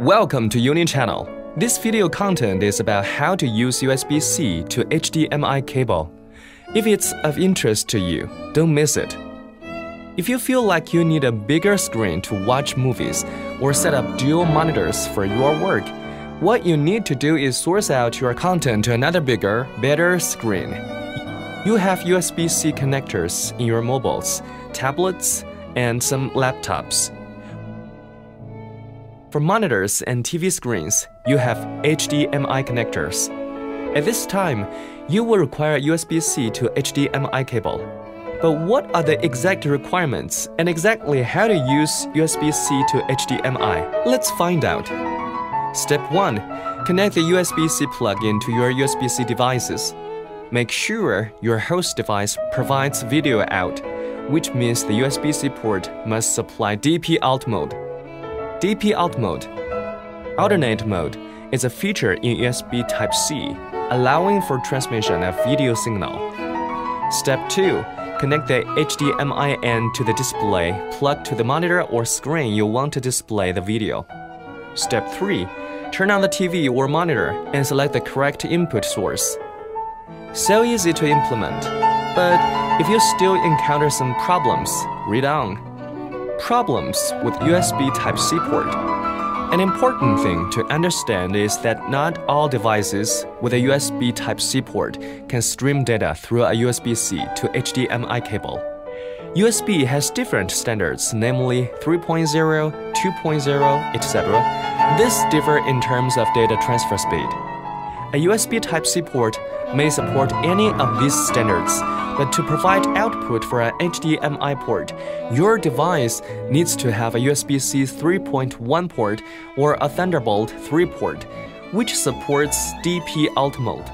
Welcome to Uni Channel. This video content is about how to use USB-C to HDMI cable. If it's of interest to you, don't miss it. If you feel like you need a bigger screen to watch movies or set up dual monitors for your work, what you need to do is source out your content to another bigger, better screen. You have USB-C connectors in your mobiles, tablets, and some laptops. For monitors and TV screens, you have HDMI connectors. At this time, you will require USB-C to HDMI cable. But what are the exact requirements and exactly how to use USB-C to HDMI? Let's find out. Step 1. Connect the USB-C plug-in to your USB-C devices. Make sure your host device provides video out, which means the USB-C port must supply DP out mode. DP out mode, alternate mode, is a feature in USB Type-C, allowing for transmission of video signal. Step 2. Connect the HDMI end to the display, plug to the monitor or screen you want to display the video. Step 3. Turn on the TV or monitor and select the correct input source. So easy to implement, but if you still encounter some problems, read on problems with USB Type-C port. An important thing to understand is that not all devices with a USB Type-C port can stream data through a USB-C to HDMI cable. USB has different standards, namely 3.0, 2.0, etc. This differ in terms of data transfer speed. A USB Type-C port may support any of these standards, but to provide output for an HDMI port, your device needs to have a USB-C 3.1 port or a Thunderbolt 3 port, which supports DP out mode.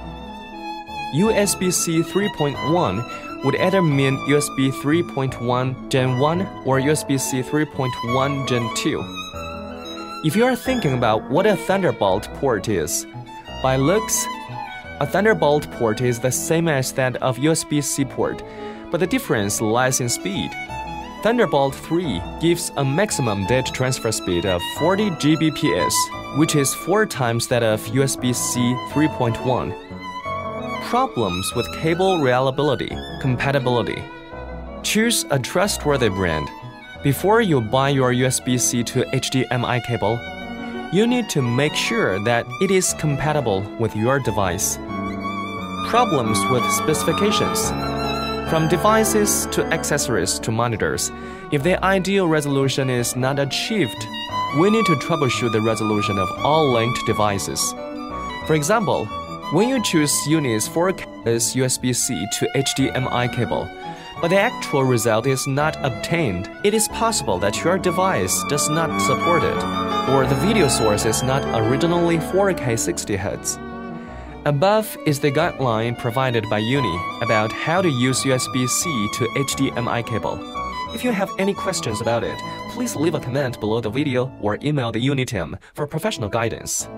USB-C 3.1 would either mean USB 3.1 Gen 1 or USB-C 3.1 Gen 2. If you are thinking about what a Thunderbolt port is, by looks, a Thunderbolt port is the same as that of USB-C port, but the difference lies in speed. Thunderbolt 3 gives a maximum data transfer speed of 40 Gbps, which is 4 times that of USB-C 3.1. Problems with cable reliability, compatibility. Choose a trustworthy brand. Before you buy your USB-C to HDMI cable, you need to make sure that it is compatible with your device. Problems with specifications. From devices to accessories to monitors, if the ideal resolution is not achieved, we need to troubleshoot the resolution of all linked devices. For example, when you choose units for USB-C to HDMI cable, but the actual result is not obtained, it is possible that your device does not support it, or the video source is not originally 4K 60Hz. Above is the guideline provided by Uni about how to use USB-C to HDMI cable. If you have any questions about it, please leave a comment below the video or email the Uni team for professional guidance.